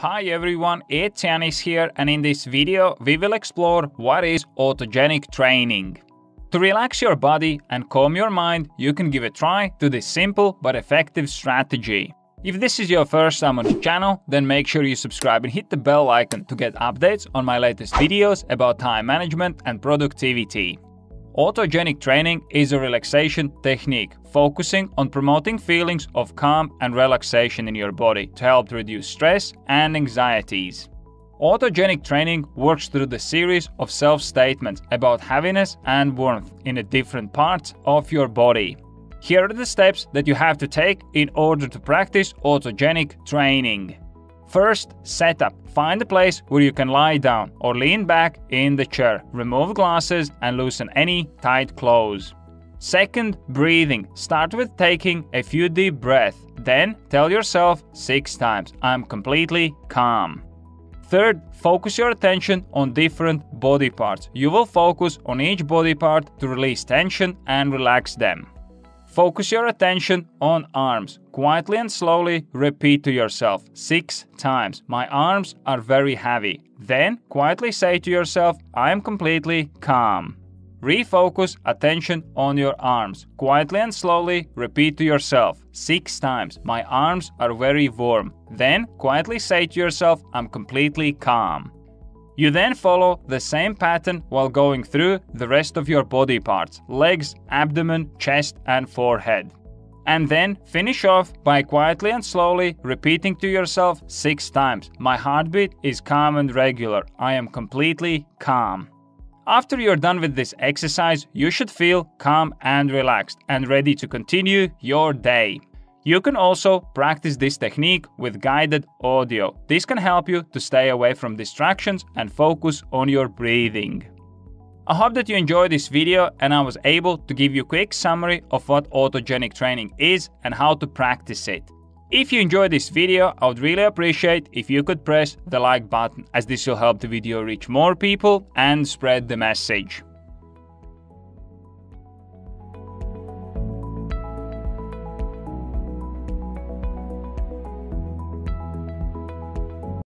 Hi everyone, it's Janis here and in this video we will explore what is autogenic training. To relax your body and calm your mind, you can give a try to this simple but effective strategy. If this is your first time on the channel, then make sure you subscribe and hit the bell icon to get updates on my latest videos about time management and productivity. Autogenic training is a relaxation technique focusing on promoting feelings of calm and relaxation in your body to help reduce stress and anxieties. Autogenic training works through the series of self statements about happiness and warmth in the different parts of your body. Here are the steps that you have to take in order to practice autogenic training. First, setup. Find a place where you can lie down or lean back in the chair. Remove glasses and loosen any tight clothes. Second, breathing. Start with taking a few deep breaths. Then tell yourself six times, I'm completely calm. Third, focus your attention on different body parts. You will focus on each body part to release tension and relax them. Focus your attention on arms. Quietly and slowly repeat to yourself six times. My arms are very heavy. Then quietly say to yourself, I am completely calm. Refocus attention on your arms. Quietly and slowly repeat to yourself six times. My arms are very warm. Then quietly say to yourself, I'm completely calm. You then follow the same pattern while going through the rest of your body parts legs, abdomen, chest, and forehead. And then finish off by quietly and slowly repeating to yourself six times My heartbeat is calm and regular. I am completely calm. After you're done with this exercise, you should feel calm and relaxed and ready to continue your day. You can also practice this technique with guided audio. This can help you to stay away from distractions and focus on your breathing. I hope that you enjoyed this video and I was able to give you a quick summary of what autogenic training is and how to practice it. If you enjoyed this video, I would really appreciate if you could press the like button as this will help the video reach more people and spread the message.